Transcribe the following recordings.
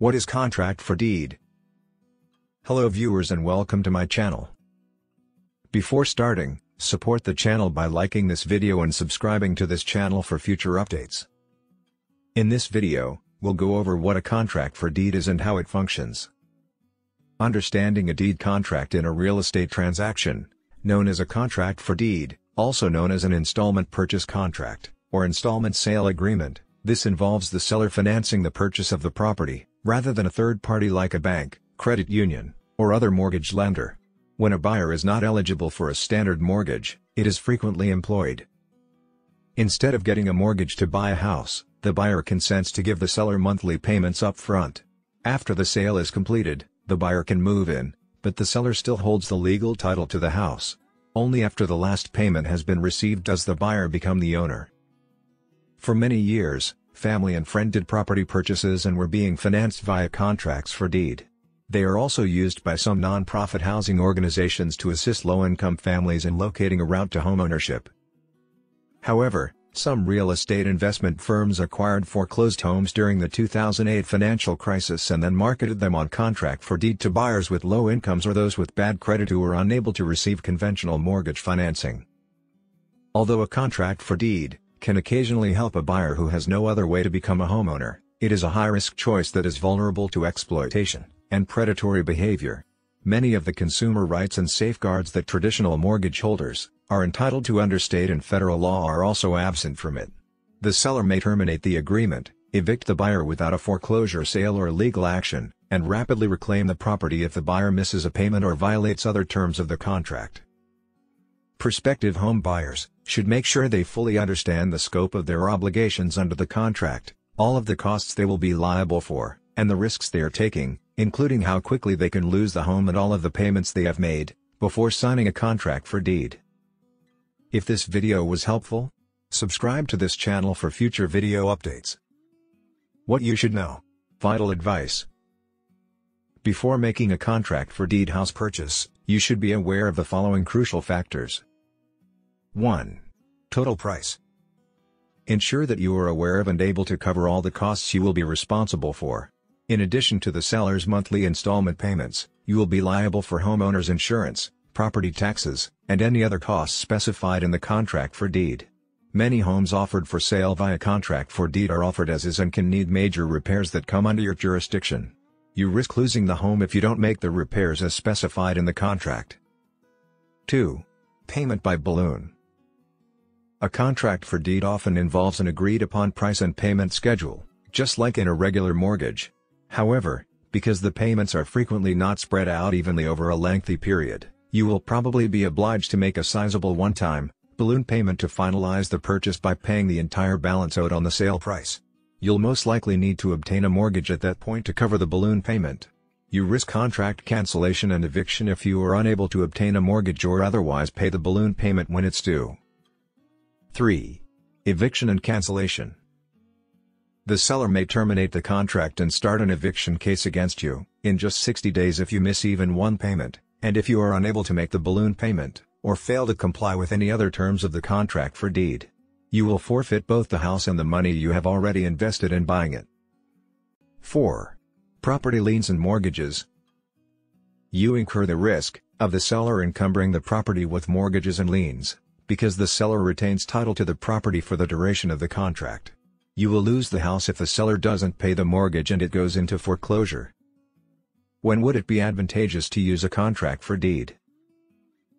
What is contract for deed? Hello viewers and welcome to my channel. Before starting, support the channel by liking this video and subscribing to this channel for future updates. In this video, we'll go over what a contract for deed is and how it functions. Understanding a deed contract in a real estate transaction, known as a contract for deed, also known as an installment purchase contract, or installment sale agreement, this involves the seller financing the purchase of the property, rather than a third party like a bank, credit union, or other mortgage lender. When a buyer is not eligible for a standard mortgage, it is frequently employed. Instead of getting a mortgage to buy a house, the buyer consents to give the seller monthly payments up front. After the sale is completed, the buyer can move in, but the seller still holds the legal title to the house. Only after the last payment has been received does the buyer become the owner. For many years, family and friend did property purchases and were being financed via contracts for deed. They are also used by some non-profit housing organizations to assist low-income families in locating a route to homeownership. However, some real estate investment firms acquired foreclosed homes during the 2008 financial crisis and then marketed them on contract for deed to buyers with low incomes or those with bad credit who were unable to receive conventional mortgage financing. Although a contract for deed, can occasionally help a buyer who has no other way to become a homeowner, it is a high-risk choice that is vulnerable to exploitation and predatory behavior. Many of the consumer rights and safeguards that traditional mortgage holders are entitled to under state and federal law are also absent from it. The seller may terminate the agreement, evict the buyer without a foreclosure sale or legal action, and rapidly reclaim the property if the buyer misses a payment or violates other terms of the contract. Prospective home buyers should make sure they fully understand the scope of their obligations under the contract, all of the costs they will be liable for, and the risks they are taking, including how quickly they can lose the home and all of the payments they have made, before signing a contract for deed. If this video was helpful, subscribe to this channel for future video updates. What you should know. Vital advice. Before making a contract for deed house purchase, you should be aware of the following crucial factors. 1. Total price. Ensure that you are aware of and able to cover all the costs you will be responsible for. In addition to the seller's monthly installment payments, you will be liable for homeowner's insurance, property taxes, and any other costs specified in the contract for deed. Many homes offered for sale via contract for deed are offered as is and can need major repairs that come under your jurisdiction. You risk losing the home if you don't make the repairs as specified in the contract. 2. Payment by balloon. A contract for deed often involves an agreed-upon price and payment schedule, just like in a regular mortgage. However, because the payments are frequently not spread out evenly over a lengthy period, you will probably be obliged to make a sizable one-time, balloon payment to finalize the purchase by paying the entire balance owed on the sale price. You'll most likely need to obtain a mortgage at that point to cover the balloon payment. You risk contract cancellation and eviction if you are unable to obtain a mortgage or otherwise pay the balloon payment when it's due. 3. Eviction and cancellation. The seller may terminate the contract and start an eviction case against you, in just 60 days if you miss even one payment, and if you are unable to make the balloon payment, or fail to comply with any other terms of the contract for deed. You will forfeit both the house and the money you have already invested in buying it. 4. Property liens and mortgages. You incur the risk of the seller encumbering the property with mortgages and liens because the seller retains title to the property for the duration of the contract. You will lose the house if the seller doesn't pay the mortgage and it goes into foreclosure. When would it be advantageous to use a contract for deed?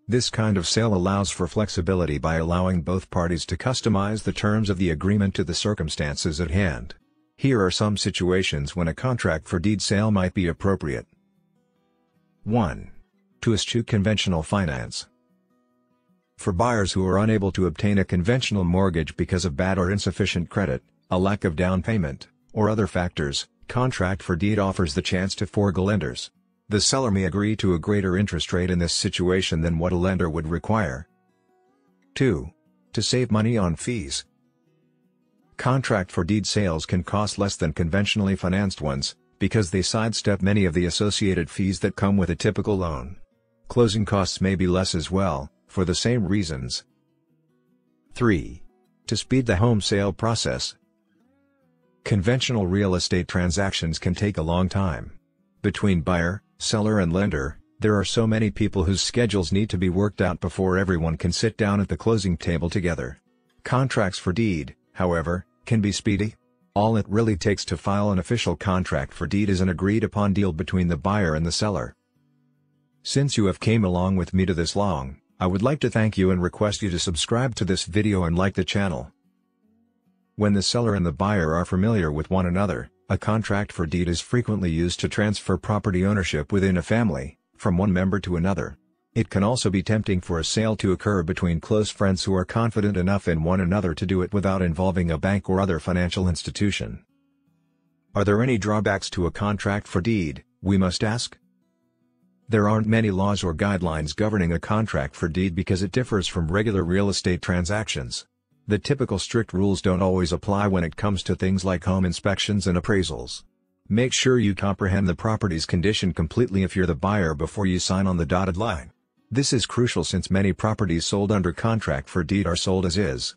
This kind of sale allows for flexibility by allowing both parties to customize the terms of the agreement to the circumstances at hand. Here are some situations when a contract for deed sale might be appropriate. 1. To eschew conventional finance. For buyers who are unable to obtain a conventional mortgage because of bad or insufficient credit, a lack of down payment, or other factors, contract for deed offers the chance to forego lenders. The seller may agree to a greater interest rate in this situation than what a lender would require. 2. To save money on fees. Contract for deed sales can cost less than conventionally financed ones, because they sidestep many of the associated fees that come with a typical loan. Closing costs may be less as well, for the same reasons. 3. To speed the home sale process. Conventional real estate transactions can take a long time. Between buyer, seller and lender, there are so many people whose schedules need to be worked out before everyone can sit down at the closing table together. Contracts for deed, however, can be speedy. All it really takes to file an official contract for deed is an agreed upon deal between the buyer and the seller. Since you have came along with me to this long, I would like to thank you and request you to subscribe to this video and like the channel. When the seller and the buyer are familiar with one another, a contract for deed is frequently used to transfer property ownership within a family, from one member to another. It can also be tempting for a sale to occur between close friends who are confident enough in one another to do it without involving a bank or other financial institution. Are there any drawbacks to a contract for deed, we must ask? There aren't many laws or guidelines governing a contract for deed because it differs from regular real estate transactions. The typical strict rules don't always apply when it comes to things like home inspections and appraisals. Make sure you comprehend the property's condition completely if you're the buyer before you sign on the dotted line. This is crucial since many properties sold under contract for deed are sold as is.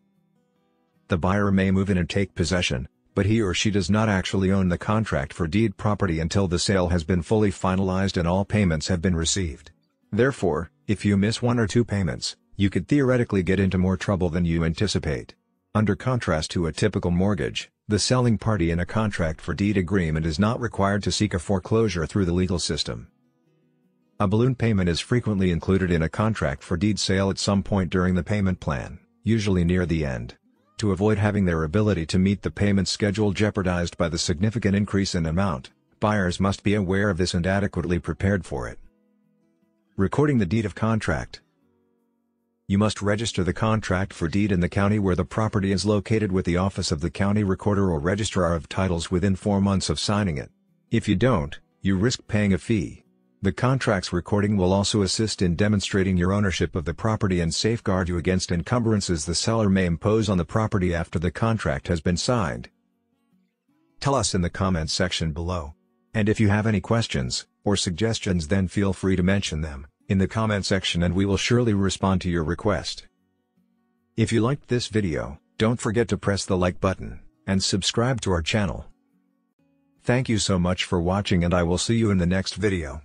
The buyer may move in and take possession, but he or she does not actually own the contract for deed property until the sale has been fully finalized and all payments have been received. Therefore, if you miss one or two payments, you could theoretically get into more trouble than you anticipate. Under contrast to a typical mortgage, the selling party in a contract for deed agreement is not required to seek a foreclosure through the legal system. A balloon payment is frequently included in a contract for deed sale at some point during the payment plan, usually near the end. To avoid having their ability to meet the payment schedule jeopardized by the significant increase in amount, buyers must be aware of this and adequately prepared for it. Recording the deed of contract you must register the contract for deed in the county where the property is located with the office of the county recorder or registrar of titles within four months of signing it. If you don't, you risk paying a fee. The contract's recording will also assist in demonstrating your ownership of the property and safeguard you against encumbrances the seller may impose on the property after the contract has been signed. Tell us in the comments section below. And if you have any questions, or suggestions then feel free to mention them in the comment section and we will surely respond to your request. If you liked this video, don't forget to press the like button, and subscribe to our channel. Thank you so much for watching and I will see you in the next video.